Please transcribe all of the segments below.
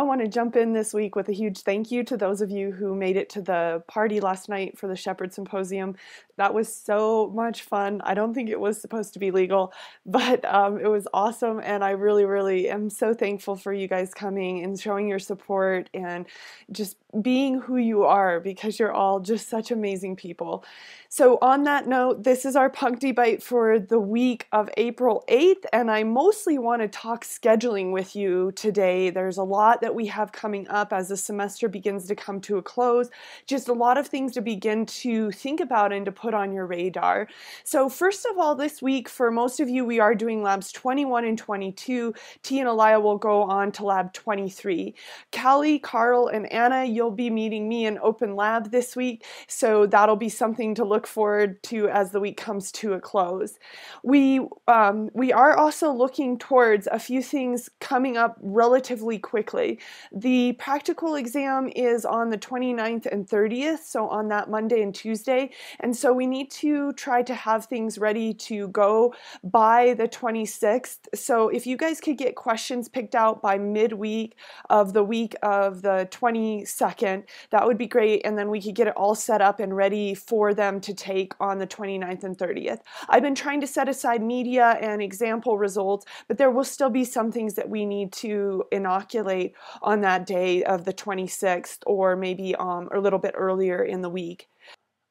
I want to jump in this week with a huge thank you to those of you who made it to the party last night for the Shepherd Symposium. That was so much fun. I don't think it was supposed to be legal, but um, it was awesome, and I really, really am so thankful for you guys coming and showing your support and just being who you are because you're all just such amazing people. So, on that note, this is our Punctibyte for the week of April 8th, and I mostly want to talk scheduling with you today. There's a lot that we have coming up as the semester begins to come to a close, just a lot of things to begin to think about and to put on your radar. So, first of all, this week, for most of you, we are doing labs 21 and 22. T and Elia will go on to lab 23. Callie, Carl, and Anna, you'll be meeting me in open lab this week, so that'll be something to look forward to as the week comes to a close. We um, we are also looking towards a few things coming up relatively quickly. The practical exam is on the 29th and 30th, so on that Monday and Tuesday, and so we need to try to have things ready to go by the 26th. So if you guys could get questions picked out by midweek of the week of the 22nd that would be great. And then we could get it all set up and ready for them to take on the 29th and 30th. I've been trying to set aside media and example results, but there will still be some things that we need to inoculate on that day of the 26th or maybe um, a little bit earlier in the week.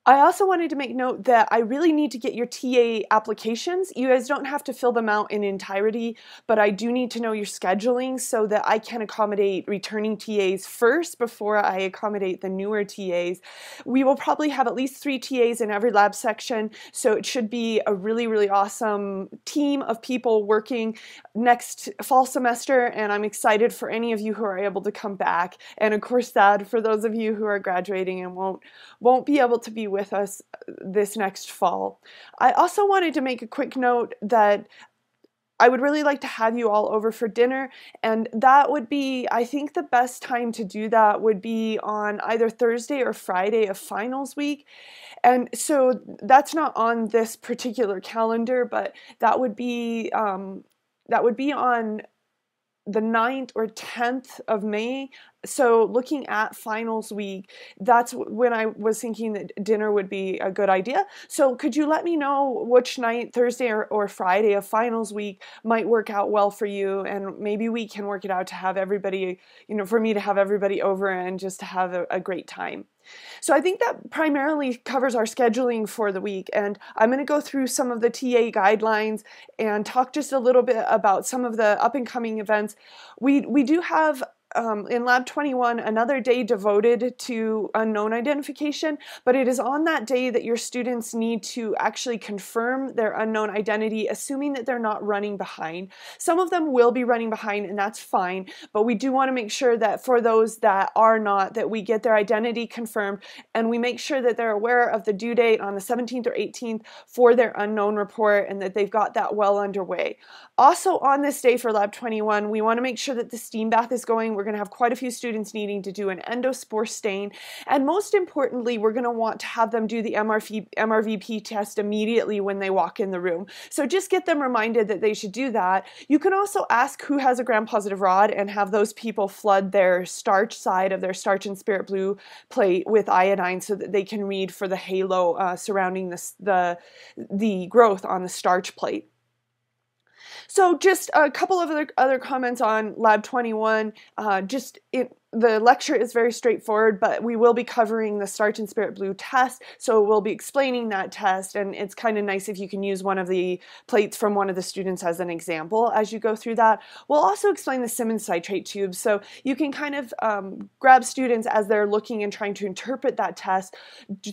I also wanted to make note that I really need to get your TA applications. You guys don't have to fill them out in entirety, but I do need to know your scheduling so that I can accommodate returning TAs first before I accommodate the newer TAs. We will probably have at least three TAs in every lab section, so it should be a really, really awesome team of people working next fall semester, and I'm excited for any of you who are able to come back, and of course sad for those of you who are graduating and won't, won't be able to be with with us uh, this next fall. I also wanted to make a quick note that I would really like to have you all over for dinner, and that would be, I think, the best time to do that would be on either Thursday or Friday of finals week. And so that's not on this particular calendar, but that would be um, that would be on the 9th or 10th of May so looking at finals week that's when i was thinking that dinner would be a good idea so could you let me know which night thursday or, or friday of finals week might work out well for you and maybe we can work it out to have everybody you know for me to have everybody over and just to have a, a great time so I think that primarily covers our scheduling for the week. And I'm going to go through some of the TA guidelines and talk just a little bit about some of the up and coming events. We, we do have um, in Lab 21 another day devoted to unknown identification, but it is on that day that your students need to actually confirm their unknown identity, assuming that they're not running behind. Some of them will be running behind, and that's fine, but we do want to make sure that for those that are not, that we get their identity confirmed and we make sure that they're aware of the due date on the 17th or 18th for their unknown report and that they've got that well underway. Also, on this day for Lab 21, we want to make sure that the steam bath is going we're going to have quite a few students needing to do an endospore stain. And most importantly, we're going to want to have them do the MRV, MRVP test immediately when they walk in the room. So just get them reminded that they should do that. You can also ask who has a gram-positive rod and have those people flood their starch side of their starch and spirit blue plate with iodine so that they can read for the halo uh, surrounding the, the growth on the starch plate. So just a couple of other, other comments on Lab 21. Uh, just it, the lecture is very straightforward, but we will be covering the Starch and Spirit Blue test, so we'll be explaining that test, and it's kind of nice if you can use one of the plates from one of the students as an example as you go through that. We'll also explain the Simmons citrate tube, so you can kind of um, grab students as they're looking and trying to interpret that test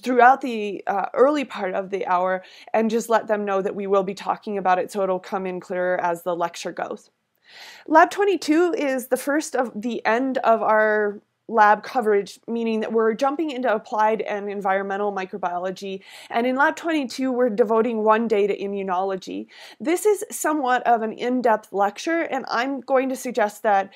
throughout the uh, early part of the hour, and just let them know that we will be talking about it so it'll come in clearer as the lecture goes. Lab 22 is the first of the end of our lab coverage, meaning that we're jumping into applied and environmental microbiology. And in Lab 22, we're devoting one day to immunology. This is somewhat of an in depth lecture, and I'm going to suggest that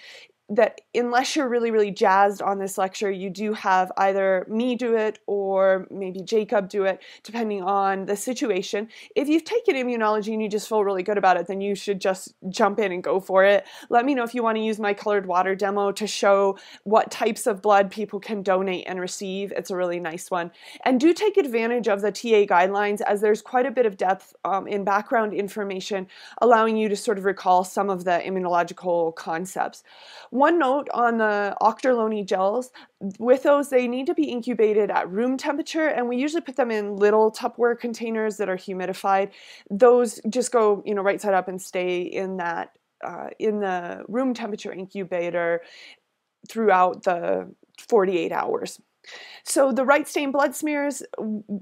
that unless you're really, really jazzed on this lecture, you do have either me do it or maybe Jacob do it, depending on the situation. If you've taken immunology and you just feel really good about it, then you should just jump in and go for it. Let me know if you want to use my colored water demo to show what types of blood people can donate and receive. It's a really nice one. And do take advantage of the TA guidelines as there's quite a bit of depth um, in background information allowing you to sort of recall some of the immunological concepts. One note on the Ouchterlony gels, with those they need to be incubated at room temperature and we usually put them in little Tupperware containers that are humidified. Those just go, you know, right side up and stay in that uh, in the room temperature incubator throughout the 48 hours. So the Wright stain blood smears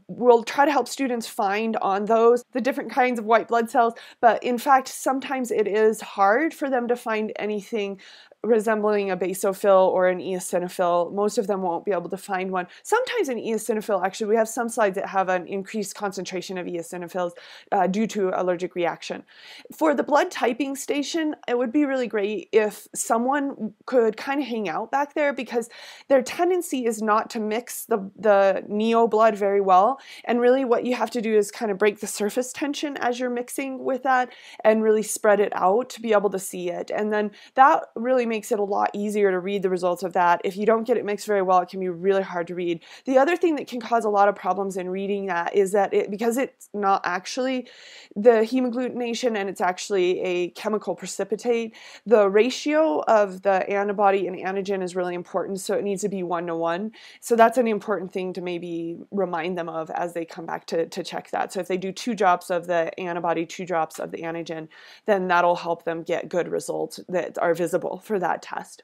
will try to help students find on those the different kinds of white blood cells, but in fact sometimes it is hard for them to find anything resembling a basophil or an eosinophil. Most of them won't be able to find one. Sometimes an eosinophil, actually, we have some slides that have an increased concentration of eosinophils uh, due to allergic reaction. For the blood typing station, it would be really great if someone could kind of hang out back there because their tendency is not to mix the, the neo blood very well. And really what you have to do is kind of break the surface tension as you're mixing with that and really spread it out to be able to see it. And then that really makes it a lot easier to read the results of that. If you don't get it mixed very well, it can be really hard to read. The other thing that can cause a lot of problems in reading that is that it, because it's not actually the hemagglutination and it's actually a chemical precipitate, the ratio of the antibody and antigen is really important, so it needs to be one to one. So that's an important thing to maybe remind them of as they come back to, to check that. So if they do two drops of the antibody, two drops of the antigen, then that'll help them get good results that are visible for that test.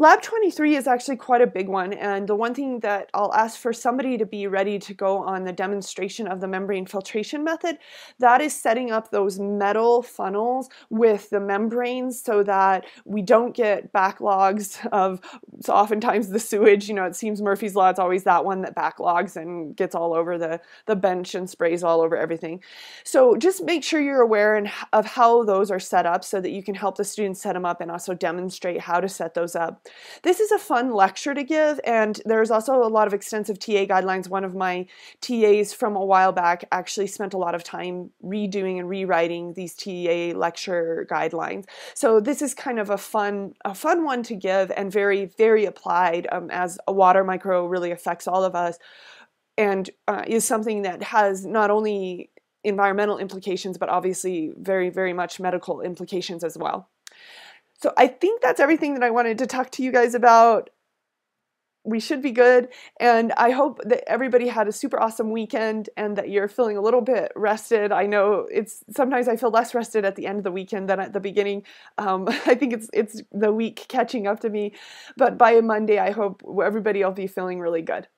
Lab 23 is actually quite a big one, and the one thing that I'll ask for somebody to be ready to go on the demonstration of the membrane filtration method, that is setting up those metal funnels with the membranes so that we don't get backlogs of, so oftentimes the sewage, you know, it seems Murphy's Law, it's always that one that backlogs and gets all over the, the bench and sprays all over everything. So just make sure you're aware and, of how those are set up so that you can help the students set them up and also demonstrate how to set those up. This is a fun lecture to give, and there's also a lot of extensive TA guidelines. One of my TAs from a while back actually spent a lot of time redoing and rewriting these TA lecture guidelines. So this is kind of a fun, a fun one to give and very, very applied um, as a water micro really affects all of us and uh, is something that has not only environmental implications, but obviously very, very much medical implications as well. So I think that's everything that I wanted to talk to you guys about. We should be good, and I hope that everybody had a super awesome weekend and that you're feeling a little bit rested. I know it's sometimes I feel less rested at the end of the weekend than at the beginning. Um, I think it's it's the week catching up to me, but by Monday I hope everybody will be feeling really good.